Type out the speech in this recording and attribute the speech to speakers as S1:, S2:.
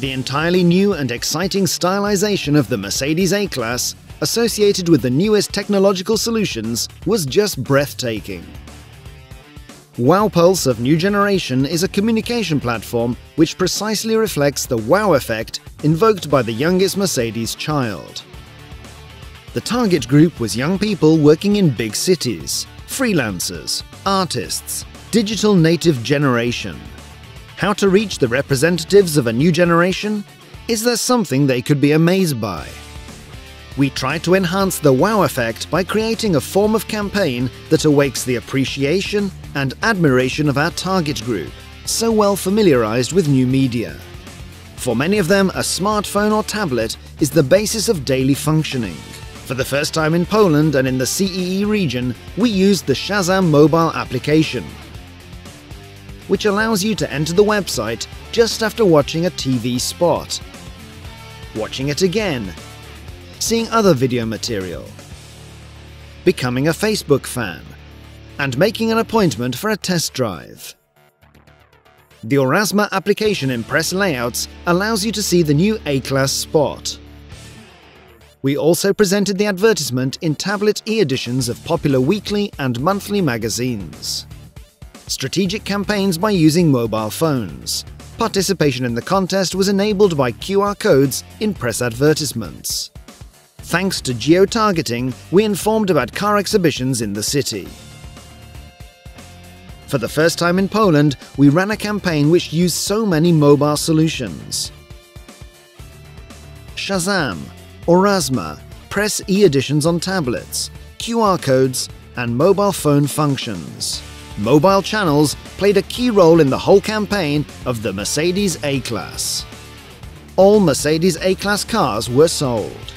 S1: The entirely new and exciting stylization of the Mercedes A-Class, associated with the newest technological solutions, was just breathtaking. Wow Pulse of new generation is a communication platform which precisely reflects the wow effect invoked by the youngest Mercedes child. The target group was young people working in big cities, freelancers, artists, digital native generation. How to reach the representatives of a new generation? Is there something they could be amazed by? We try to enhance the wow effect by creating a form of campaign that awakes the appreciation and admiration of our target group, so well familiarized with new media. For many of them, a smartphone or tablet is the basis of daily functioning. For the first time in Poland and in the CEE region, we used the Shazam mobile application, which allows you to enter the website just after watching a TV spot, watching it again, seeing other video material, becoming a Facebook fan, and making an appointment for a test drive. The Aurasma application in press layouts allows you to see the new A-Class Spot. We also presented the advertisement in tablet e-editions of popular weekly and monthly magazines strategic campaigns by using mobile phones. Participation in the contest was enabled by QR codes in press advertisements. Thanks to geo-targeting, we informed about car exhibitions in the city. For the first time in Poland, we ran a campaign which used so many mobile solutions. Shazam, Aurasma, press e-editions on tablets, QR codes, and mobile phone functions mobile channels played a key role in the whole campaign of the Mercedes A-Class. All Mercedes A-Class cars were sold.